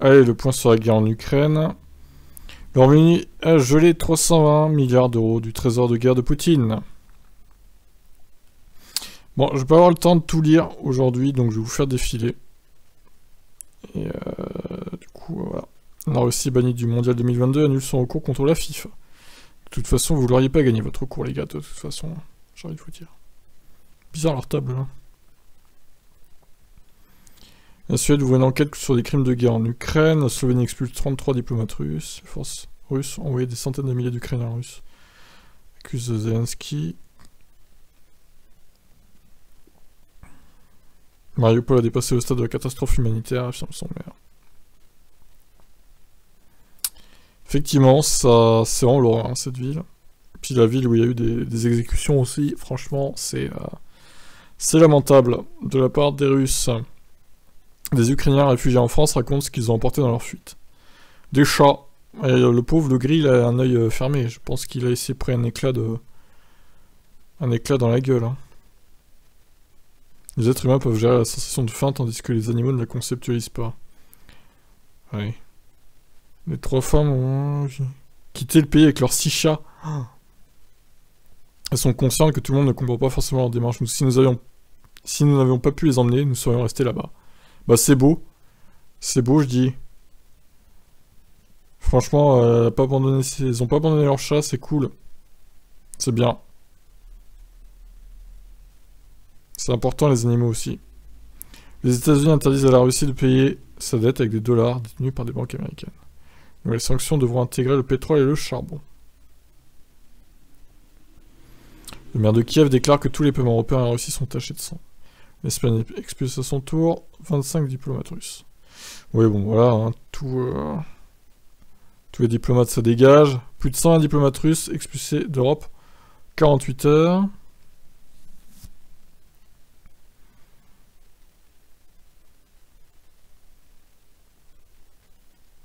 Allez, le point sur la guerre en Ukraine. Le a gelé 320 milliards d'euros du trésor de guerre de Poutine. Bon, je vais pas avoir le temps de tout lire aujourd'hui, donc je vais vous faire défiler. Et euh, du coup, voilà. La Russie banni du Mondial 2022 annule son recours contre la FIFA. De toute façon, vous l'auriez pas gagné votre recours, les gars, de toute façon. J'ai envie de vous dire. Bizarre leur table, là. La Suède ouvre une enquête sur des crimes de guerre en Ukraine. La Slovénie expulse 33 diplomates russes. Les forces russes ont envoyé des centaines de milliers d'Ukrainiens russes. Accuse Zelensky. Mariupol a dépassé le stade de la catastrophe humanitaire, affirme son maire. Effectivement, ça, c'est vraiment l'horreur, hein, cette ville. Puis la ville où il y a eu des, exécutions aussi, franchement, c'est euh, c'est lamentable de la part des Russes. Des Ukrainiens réfugiés en France racontent ce qu'ils ont emporté dans leur fuite. Des chats. le pauvre, le gris, il a un œil euh, fermé. Je pense qu'il a essayé prendre un éclat. Un éclat dans la gueule. Hein. Les êtres humains peuvent gérer la sensation de faim tandis que les animaux ne la conceptualisent pas. Oui. Les trois femmes ont quitté le pays avec leurs six chats. Elles sont conscientes que tout le monde ne comprend pas forcément leur démarche. si nous n'avions pas pu les emmener, nous serions restés là-bas. Bah c'est beau. C'est beau, je dis. Franchement, euh, pas abandonné, ils ont pas abandonné leur chat, c'est cool. C'est bien. C'est important les animaux aussi. Les États-Unis interdisent à la Russie de payer sa dette avec des dollars détenus par des banques américaines. les sanctions devront intégrer le pétrole et le charbon. Le maire de Kiev déclare que tous les paiements européens en Russie sont tachés de sang. L'Espagne expulse à son tour 25 diplomates russes. Oui, bon, voilà, hein, tout, euh, tous les diplomates ça dégage. Plus de 120 diplomates russes expulsés d'Europe. 48 heures.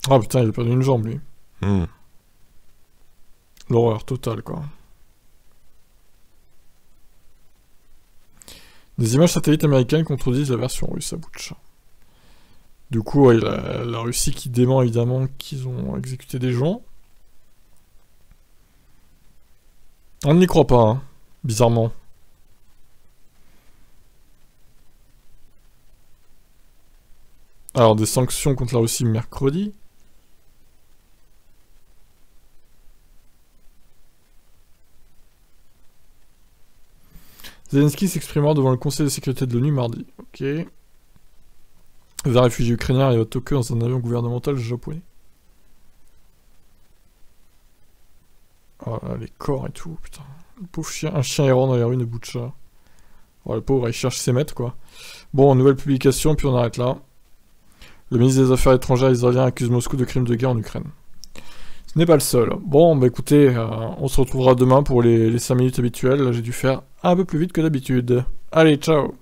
Ah putain, il a perdu une jambe, lui. Hmm. L'horreur totale, quoi. Des images satellites américaines contredisent la version russe à bout de chat. Du coup, la, la, Russie qui dément évidemment qu'ils ont exécuté des gens. On n'y croit pas, hein, bizarrement. Alors, des sanctions contre la Russie mercredi. Zelensky s'exprimera devant le Conseil de sécurité de l'ONU mardi. Ok. Les réfugiés ukrainiens arrivent à Tokyo dans un avion gouvernemental japonais. Oh là, les corps et tout, putain. Pauvre chien, un chien errant dans les rues de Boucha. Oh, le pauvre, il cherche ses maîtres, quoi. Bon, nouvelle publication, puis on arrête là. Le ministre des Affaires étrangères israélien accuse Moscou de crimes de guerre en Ukraine. N'est pas le seul. Bon, bah écoutez, euh, on se retrouvera demain pour les, les 5 minutes habituelles. J'ai dû faire un peu plus vite que d'habitude. Allez, ciao